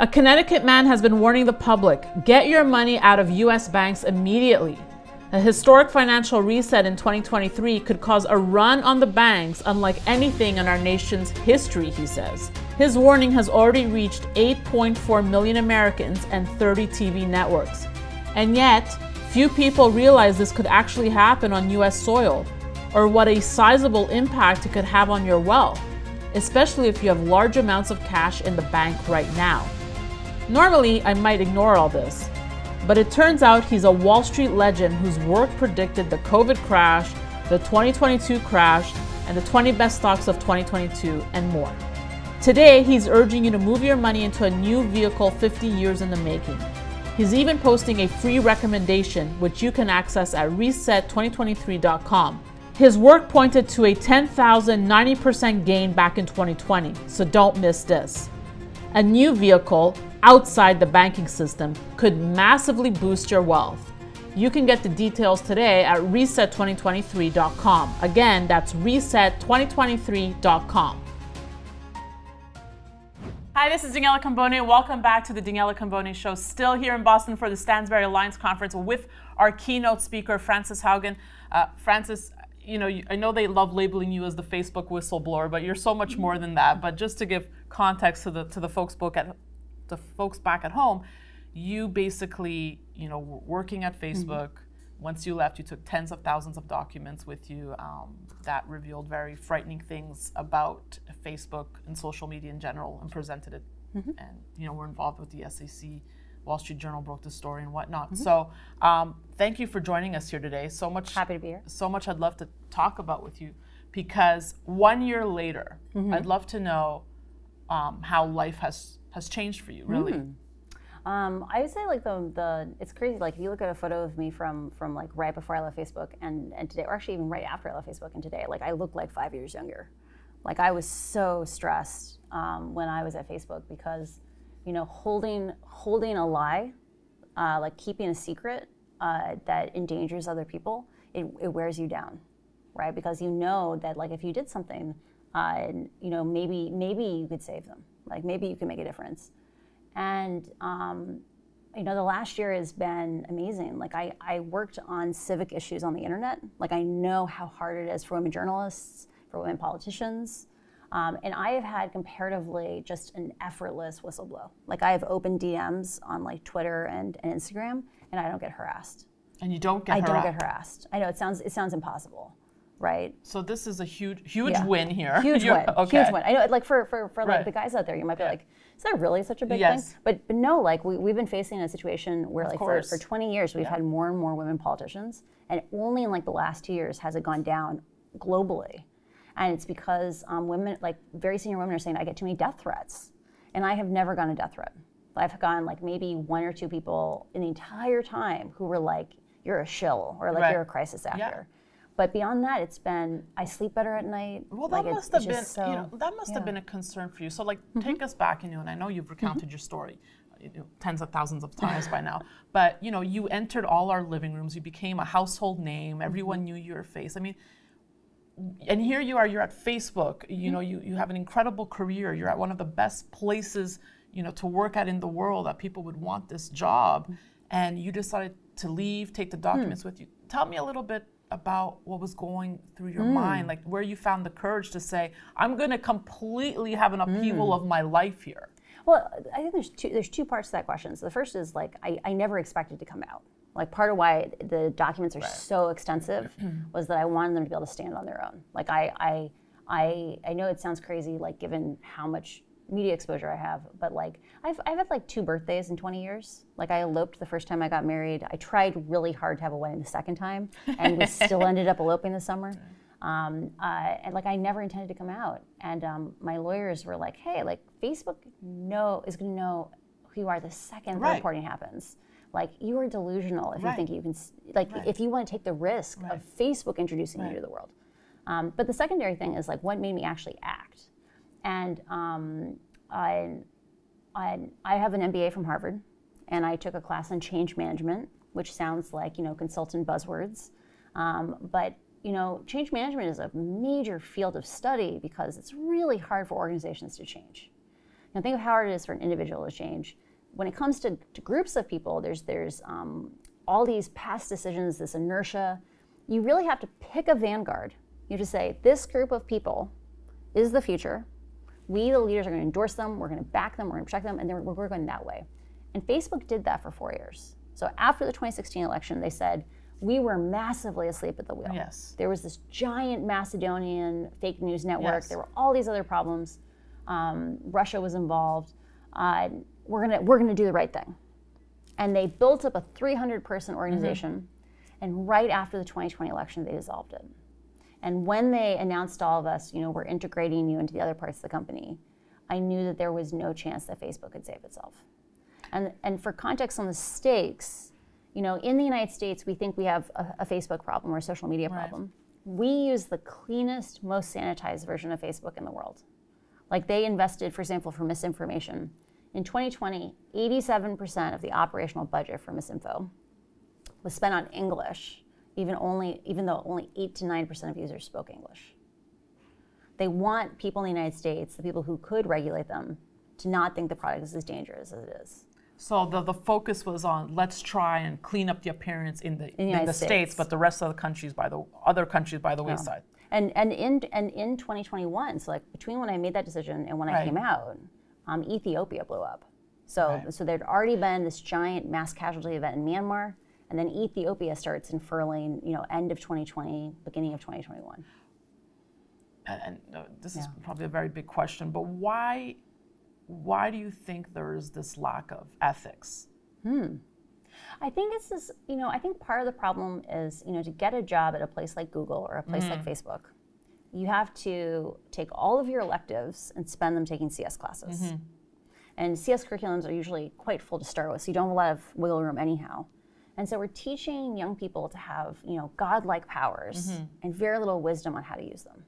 A Connecticut man has been warning the public get your money out of US banks immediately. A historic financial reset in 2023 could cause a run on the banks unlike anything in our nation's history, he says. His warning has already reached 8.4 million Americans and 30 TV networks. And yet, few people realize this could actually happen on US soil, or what a sizable impact it could have on your wealth, especially if you have large amounts of cash in the bank right now. Normally, I might ignore all this, but it turns out he's a Wall Street legend whose work predicted the COVID crash, the 2022 crash, and the 20 best stocks of 2022, and more. Today, he's urging you to move your money into a new vehicle 50 years in the making. He's even posting a free recommendation, which you can access at reset2023.com. His work pointed to a 10,090% gain back in 2020, so don't miss this. A new vehicle, outside the banking system could massively boost your wealth. You can get the details today at reset2023.com. Again, that's reset2023.com. Hi, this is Daniela Cambone. Welcome back to the Daniela Cambone Show. Still here in Boston for the Stansberry Alliance Conference with our keynote speaker, Frances Haugen. Uh, Frances, you know, I know they love labeling you as the Facebook whistleblower, but you're so much more than that. But just to give context to the to the folks book at the folks back at home, you basically, you know, working at mm-hmm. Facebook. Mm-hmm. Once you left, you took tens of thousands of documents with you um, that revealed very frightening things about Facebook and social media in general, and presented it. Mm-hmm. And you know, we're involved with the SEC. Wall Street Journal broke the story and whatnot. Mm-hmm. So, um, thank you for joining us here today. So much happy to be here. So much I'd love to talk about with you, because one year later, mm-hmm. I'd love to know um, how life has has changed for you, really? Mm. Um, I would say like the the it's crazy. Like if you look at a photo of me from from like right before I left Facebook and and today, or actually even right after I left Facebook and today, like I look like five years younger. Like I was so stressed um, when I was at Facebook because, you know, holding holding a lie, uh, like keeping a secret uh, that endangers other people, it, it wears you down, right? Because you know that like if you did something, uh, you know maybe maybe you could save them like maybe you can make a difference. And um, you know, the last year has been amazing. Like I, I worked on civic issues on the internet. Like I know how hard it is for women journalists, for women politicians. Um, and I have had comparatively just an effortless whistleblow. Like I have open DMs on like Twitter and, and Instagram, and I don't get harassed. And you don't get I harassed. don't get harassed. I know it sounds it sounds impossible right? So this is a huge, huge yeah. win here. Huge win. Okay. Huge win. I know, like for for, for like right. the guys out there, you might be like, is that really such a big yes. thing? But but no, like we we've been facing a situation where of like for, for 20 years we've yeah. had more and more women politicians, and only in like the last two years has it gone down globally, and it's because um, women like very senior women are saying I get too many death threats, and I have never gotten a death threat. I've gotten like maybe one or two people in the entire time who were like, "You're a shill," or like, right. "You're a crisis actor." But beyond that, it's been I sleep better at night. Well, that like must have been so, you know that must yeah. have been a concern for you. So like mm-hmm. take us back, you know, and I know you've recounted mm-hmm. your story. You know, tens of thousands of times by now. But you know, you entered all our living rooms. You became a household name. Mm-hmm. Everyone mm-hmm. knew your face. I mean, and here you are. You're at Facebook. You mm-hmm. know, you you have an incredible career. You're at one of the best places you know to work at in the world that people would want this job, mm-hmm. and you decided to leave, take the hmm. documents with you. Tell me a little bit about what was going through your mm. mind, like where you found the courage to say, I'm going to completely have an upheaval mm. of my life here? Well, I think there's two, there's two parts to that question. So the first is like, I, I never expected to come out. Like part of why the documents are right. so extensive was that I wanted them to be able to stand on their own. Like I, I, I, I know it sounds crazy, like given how much media exposure I have, but like I've, I've had like two birthdays in 20 years. Like I eloped the first time I got married. I tried really hard to have a wedding the second time, and we still ended up eloping this summer. Um, uh, and like I never intended to come out. And um, my lawyers were like, "Hey, like Facebook know is going to know who you are the second right. the reporting happens." Like you are delusional if right. you think you can, like right. if you want to take the risk of Facebook introducing you to the world. Um, but the secondary thing is like what made me actually act. And um, I, I, I have an MBA from Harvard, and I took a class on change management, which sounds like you know consultant buzzwords, um, but you know change management is a major field of study because it's really hard for organizations to change. Now think of how hard it is for an individual to change. When it comes to, to groups of people, there's there's um, all these past decisions, this inertia. You really have to pick a vanguard. You to say this group of people is the future. We, the leaders, are going to endorse them. We're going to back them. We're going to protect them, and then we're, we're going that way. And Facebook did that for four years. So after the 2016 election, they said we were massively asleep at the wheel. Yes. There was this giant Macedonian fake news network. Yes. There were all these other problems. Um, Russia was involved. Uh, we're gonna we're gonna do the right thing. And they built up a 300 person organization. And right after the 2020 election, they dissolved it. And when they announced to all of us, you know, we're integrating you into the other parts of the company, I knew that there was no chance that Facebook could save itself. And, and for context on the stakes, you know, in the United States, we think we have a, a Facebook problem or a social media problem. We use the cleanest, most sanitized version of Facebook in the world. Like they invested, for example, for misinformation. In 2020, 87% of the operational budget for misinfo was spent on English, even only even though only 8 to 9% of users spoke English. They want people in the United States, the people who could regulate them, to not think the product is as dangerous as it is. So the, the focus was on let's try and clean up the appearance in the in, United the states. States. but the rest of the countries by the other countries by the wayside. And and in and in 2021, so like between when I made that decision and when I came out, um, Ethiopia blew up. So Right. so there'd already been this giant mass casualty event in Myanmar, and then Ethiopia starts unfurling, you know, end of 2020, beginning of 2021. And, and uh, this is probably a very big question, but why why do you think there is this lack of ethics? Hmm. I think it's this, you know, I think part of the problem is, you know, to get a job at a place like Google or a place like mm. Facebook, you have to take all of your electives and spend them taking CS classes. Mm-hmm. And CS curriculums are usually quite full to start with, so you don't have a lot of wiggle room anyhow. And so we're teaching young people to have, you know, godlike powers and very little wisdom on how to use them.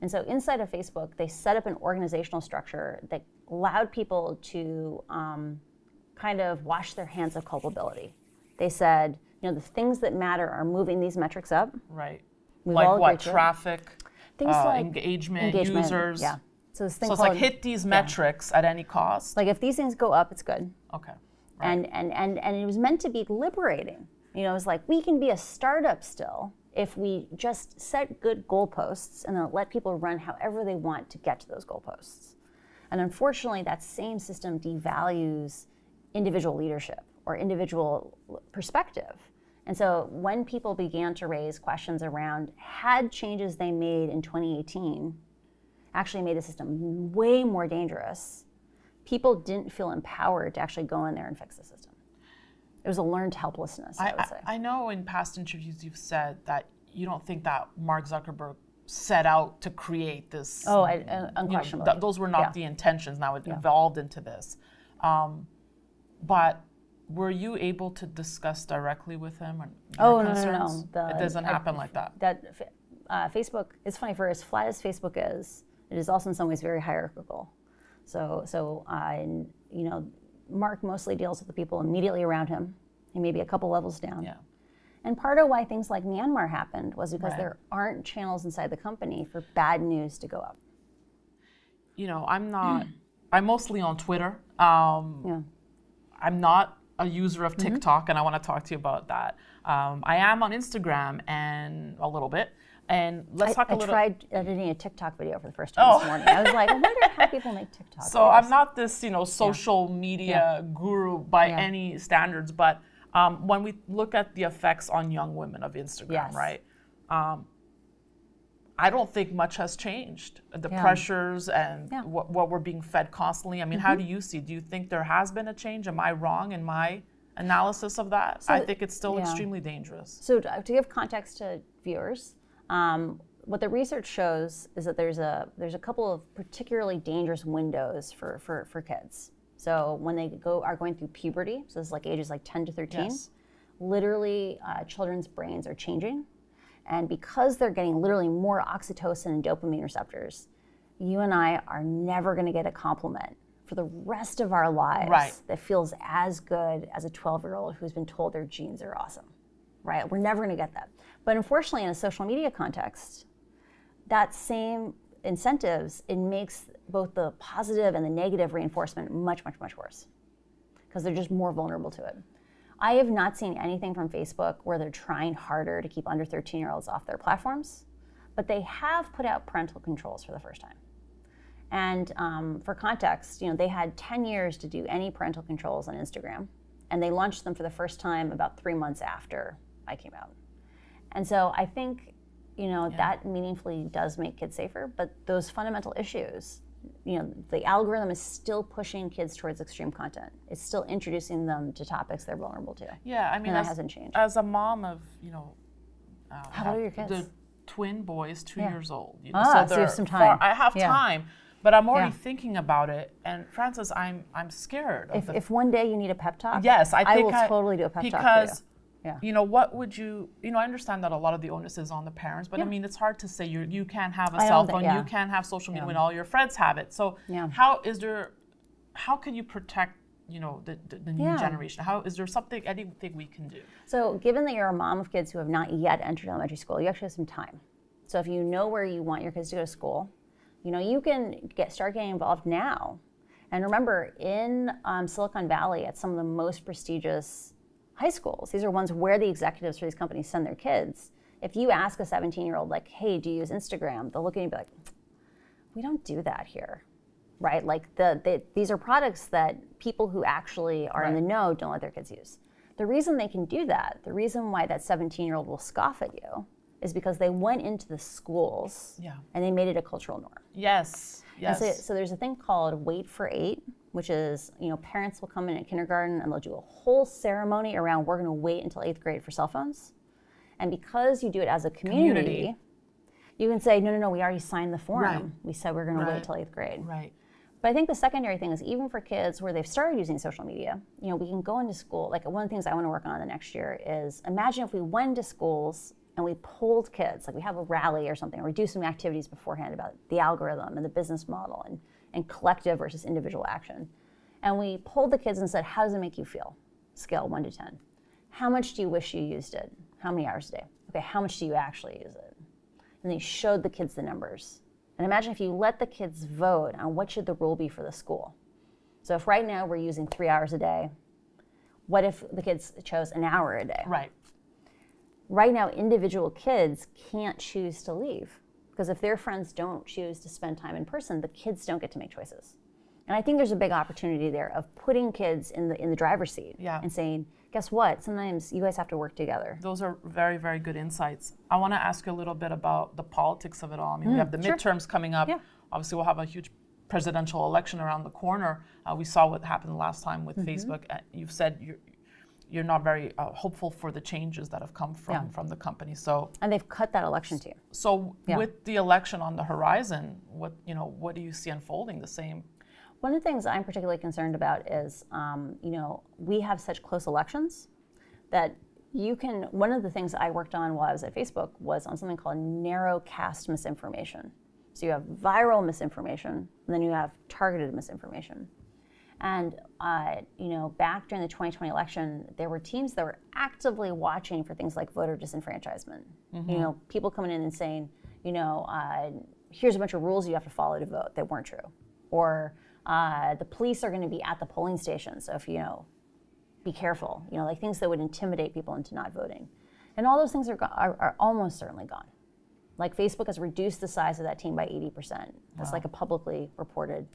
And so inside of Facebook, they set up an organizational structure that allowed people to um, kind of wash their hands of culpability. They said, you know, the things that matter are moving these metrics up. Right. We've like what agreed to it. traffic, Things uh, like engagement, engagement, users. Yeah. So So it's like hit these metrics at any cost. like if these things go up, it's good. okay. And, and, and, and it was meant to be liberating. You know, it was like we can be a startup still if we just set good goalposts and then let people run however they want to get to those goalposts. And unfortunately, that same system devalues individual leadership or individual perspective. And so when people began to raise questions around had changes they made in 2018 actually made the system way more dangerous, people didn't feel empowered to actually go in there and fix the system. It was a learned helplessness, I, I, would say. I, I know in past interviews you've said that you don't think that Mark Zuckerberg set out to create this. oh, I, uh, you know, th- those were not Yeah. the intentions. Now it evolved into this. Um, but were you able to discuss directly with him? Or Oh, no, no, no, no. The- it doesn't I- happen like that. that uh, Facebook, it's funny, for as flat as Facebook is, it is also in some ways very hierarchical. So, so uh, you know, Mark mostly deals with the people immediately around him, and maybe a couple levels down. Yeah. And part of why things like Myanmar happened was because Right. there aren't channels inside the company for bad news to go up. You know, I'm not. I'm mostly on Twitter. Um, Yeah. I'm not a user of Mm-hmm. TikTok, and I want to talk to you about that. Um, I am on Instagram and a little bit. And let's I, talk a I little. I tried editing a TikTok video for the first time Oh. this morning. I was like, I wonder how people make TikTok. So videos. I'm not this, you know, social media guru by Yeah. any standards, but um, when we look at the effects on young women of Instagram, Yes. right? Um, I don't think much has changed. The Yeah. pressures and Yeah. Mm-hmm. what, what we're being fed constantly. I mean, how do you see? Do you think there has been a change? Am I wrong in my analysis of that? I think it's still yeah. extremely dangerous. So to give context to viewers, um, what the research shows is that there's a there's a couple of particularly dangerous windows for, for, for kids. So when they go are going through puberty, so this is like ages like 10 to 13, Yes. literally uh, children's brains are changing, and because they're getting literally more oxytocin and dopamine receptors, you and I are never going to get a compliment for the rest of our lives Right. that feels as good as a 12 year old who's been told their genes are awesome right? We're never going to get that. But unfortunately, in a social media context, that same incentives it makes both the positive and the negative reinforcement much, much, much worse because they're just more vulnerable to it. I have not seen anything from Facebook where they're trying harder to keep under 13 year olds off their platforms, but they have put out parental controls for the first time. And um, for context, you know, they had 10 years to do any parental controls on Instagram, and they launched them for the first time about three months after I came out. And so I think, you know, yeah. that meaningfully does make kids safer, but those fundamental issues, you know, the algorithm is still pushing kids towards extreme content. It's still introducing them to topics they're vulnerable to. Yeah, I mean, that hasn't changed. As a mom of, you know, uh, how old are your kids? The twin boys, two yeah. years old. You know, ah, so, so you have some time. Far, I have yeah. time, but I'm already yeah. thinking about it. And Frances, I'm I'm scared. If, if one day you need a pep talk, yes, I, I will I, totally do a pep talk for you. Yeah. You know, what would you, you know, I understand that a lot of the onus is on the parents, but yeah. I mean, it's hard to say you you can't have a I cell phone, yeah. you can't have social media yeah. when all your friends have it. So, how is there, how can you protect, you know, the, the, the new generation? How is there something, anything we can do? So, given that you're a mom of kids who have not yet entered elementary school, you actually have some time. So, if you know where you want your kids to go to school, you know, you can get start getting involved now. And remember, in um, Silicon Valley, at some of the most prestigious high schools. These are ones where the executives for these companies send their kids. If you ask a 17 year old, like, hey, do you use Instagram? They'll look at you and be like, we don't do that here. Right? Like, the, the these are products that people who actually are right. in the know don't let their kids use. The reason they can do that, the reason why that 17 year old will scoff at you, is because they went into the schools yeah. and they made it a cultural norm. Yes. Yes. So, so, there's a thing called Wait for Eight, which is, you know, parents will come in at kindergarten and they'll do a whole ceremony around we're going to wait until eighth grade for cell phones. And because you do it as a community, community. you can say, no, no, no, we already signed the form. Right. We said we're going right. to wait until eighth grade. Right. But I think the secondary thing is even for kids where they've started using social media, you know, we can go into school. Like one of the things I want to work on the next year is imagine if we went to schools and we polled kids, like we have a rally or something, or we do some activities beforehand about the algorithm and the business model and and collective versus individual action. And we polled the kids and said, How does it make you feel? Scale one to 10. How much do you wish you used it? How many hours a day? Okay, how much do you actually use it? And they showed the kids the numbers. And imagine if you let the kids vote on what should the rule be for the school. So if right now we're using three hours a day, what if the kids chose an hour a day? Right. Right now, individual kids can't choose to leave because if their friends don't choose to spend time in person, the kids don't get to make choices. And I think there's a big opportunity there of putting kids in the in the driver's seat yeah. and saying, guess what? Sometimes you guys have to work together. Those are very, very good insights. I want to ask you a little bit about the politics of it all. I mean, mm, we have the sure. midterms coming up. Yeah. Obviously, we'll have a huge presidential election around the corner. Uh, we saw what happened last time with mm-hmm. Facebook. Uh, you've said you're, you're not very uh, hopeful for the changes that have come from yeah. from the company. So and they've cut that election too. So yeah. with the election on the horizon, what you know, what do you see unfolding? The same. One of the things I'm particularly concerned about is, um, you know, we have such close elections that you can. One of the things I worked on while I was at Facebook was on something called narrow cast misinformation. So you have viral misinformation, and then you have targeted misinformation. And uh, you know, back during the 2020 election, there were teams that were actively watching for things like voter disenfranchisement. Mm-hmm. You know, people coming in and saying, you know, uh, here's a bunch of rules you have to follow to vote that weren't true, or uh, the police are going to be at the polling station, so if you know, be careful. You know, like things that would intimidate people into not voting, and all those things are, go- are, are almost certainly gone. Like Facebook has reduced the size of that team by 80%. That's wow. like a publicly reported.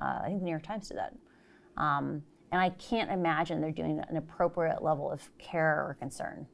Uh, I think the New York Times did that. Um, and I can't imagine they're doing an appropriate level of care or concern.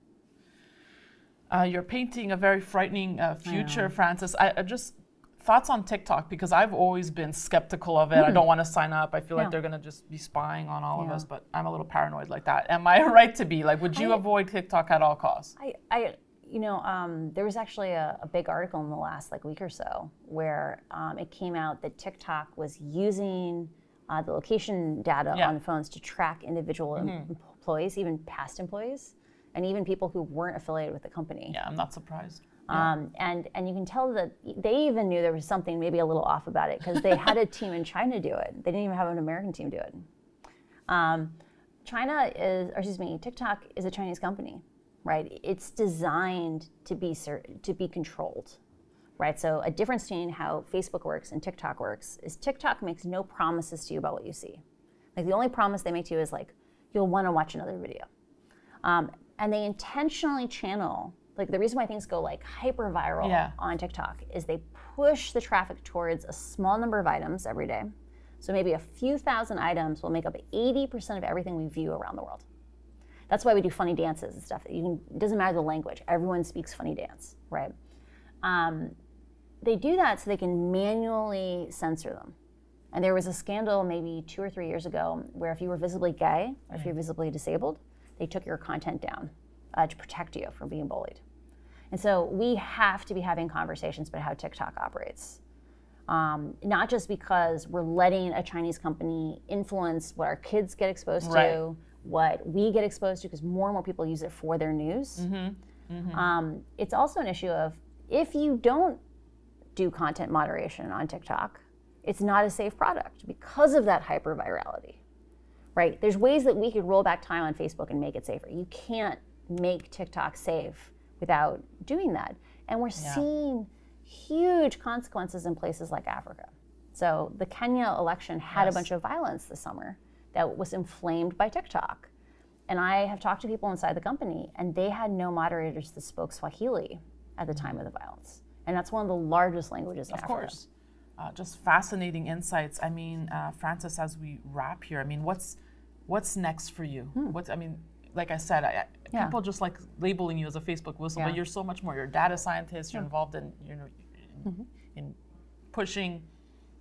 Uh, you're painting a very frightening uh, future, I Frances. I, I, just thoughts on TikTok because I've always been skeptical of it. Mm. I hmm. don't want to sign up. I feel yeah. like they're going to just be spying on all yeah. of us, but I'm a little paranoid like that. Am I right to be? Like, would you I, avoid TikTok at all costs? I, I you know, um, there was actually a, a, big article in the last like week or so where um, it came out that TikTok was using uh, the location data yeah. on the phones to track individual mm-hmm. employees, even past employees, and even people who weren't affiliated with the company. Yeah, I'm not surprised. Um, and and you can tell that they even knew there was something maybe a little off about it because they had a team in China do it. They didn't even have an American team do it. Um, China is, or excuse me, TikTok is a Chinese company, right? It's designed to be to be controlled, right? So a difference between how Facebook works and TikTok works is TikTok makes no promises to you about what you see. Like the only promise they make to you is like you'll want to watch another video, um, and they intentionally channel. Like the reason why things go like hyper viral Yeah. on TikTok is they push the traffic towards a small number of items every day. So maybe a few thousand items will make up 80% of everything we view around the world. That's why we do funny dances and stuff. You can, it doesn't matter the language. Everyone speaks funny dance, right? Um, they do that so they can manually censor them. And there was a scandal maybe two or three years ago where if you were visibly gay or if you're visibly disabled, they took your content down uh, to protect you from being bullied. And so we have to be having conversations about how TikTok operates. Um, not just because we're letting a Chinese company influence what our kids get exposed Right. to, what we get exposed to, because more and more people use it for their news. Um, it's also an issue of if you don't do content moderation on TikTok, it's not a safe product because of that hyper virality. Right? There's ways that we could roll back time on Facebook and make it safer. You can't make TikTok safe without doing that. And we're seeing huge consequences in places like Africa. So the Kenya election had Yes. a bunch of violence this summer that was inflamed by TikTok. And I have talked to people inside the company, and they had no moderators that spoke Swahili at the mm-hmm. time of the violence. And that's one of the largest languages in Of Africa. course. Uh, just fascinating insights. I mean, uh, Frances, as we wrap here, I mean, what's what's next for you? What's I mean, like I said, I, Hmm. Yeah. people just like labeling you as a Facebook whistle, Yeah. but you're so much more. You're a data scientist. You're involved in you know in, Mm-hmm. in pushing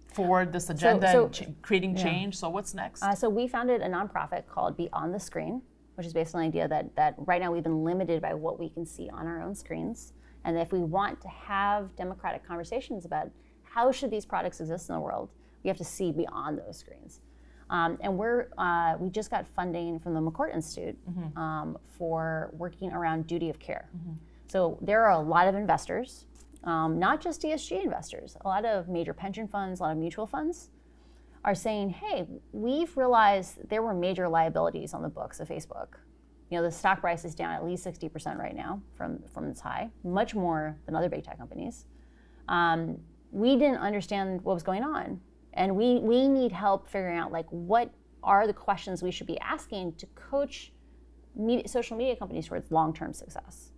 forward this agenda so- and ch- creating change. So what's next? Uh, so we founded a nonprofit called Beyond the Screen, which is based on the idea that that right now we've been limited by what we can see on our own screens, and if we want to have democratic conversations about how should these products exist in the world, we have to see beyond those screens. Um, and we're uh, we just got funding from the McCourt Institute um, for working around duty of care. So there are a lot of investors, um, not just ESG investors, a lot of major pension funds, a lot of mutual funds are saying, hey, we've realized there were major liabilities on the books of Facebook. You know, the stock price is down at least 60% right now from, from its high, much more than other big tech companies. Um, we didn't understand what was going on. And we, we need help figuring out like what are the questions we should be asking to coach media, social media companies towards long-term success.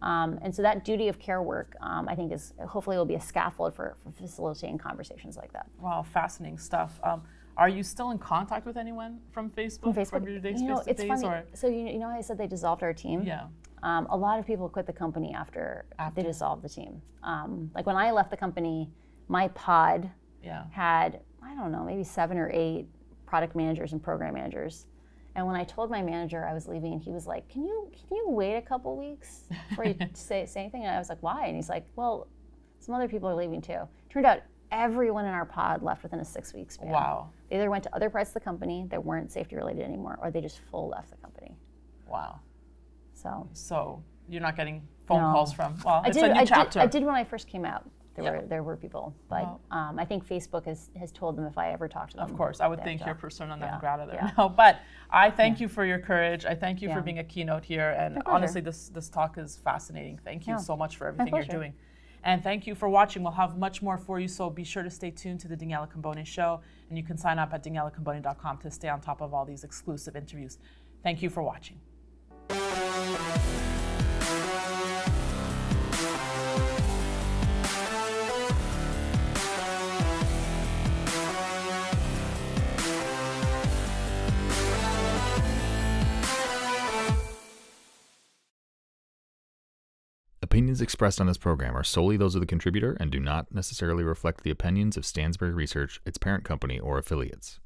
Um, and so that duty of care work, um, I think, is hopefully will be a scaffold for, for facilitating conversations like that. wow, fascinating stuff. Um, are you still in contact with anyone from Facebook? From Facebook. your days you know, it's face, funny. or So you, you know, I said they dissolved our team. yeah, Um, a lot of people quit the company after, After. they dissolved the team. Um, like when I left the company, my pod yeah, had I don't know, maybe seven or eight product managers and program managers. And when I told my manager I was leaving, he was like, "Can you can you wait a couple weeks before you say say anything?" And I was like, "Why?" And he's like, "Well, some other people are leaving too." Turned out everyone in our pod left within a six week span. wow, They either went to other parts of the company that weren't safety related anymore, or they just full left the company. wow. So So you're not getting phone No. calls from well, I it's did, a new I did. I did when I first came out. There Yeah. were there were people, but Wow. um, I think Facebook has, has told them if I ever talk to them. Of course, I would think you're to- persona non Yeah, grata there. yeah. No, but I thank you for your courage. I thank you for being a keynote here. And honestly, this this talk is fascinating. Thank you Yeah. so much for everything you're doing. And thank you for watching. We'll have much more for you, so be sure to stay tuned to the Daniela Cambone show. And you can sign up at danielacambone.com to stay on top of all these exclusive interviews. Thank you for watching. Opinions expressed on this program are solely those of the contributor and do not necessarily reflect the opinions of Stansberry Research, its parent company, or affiliates.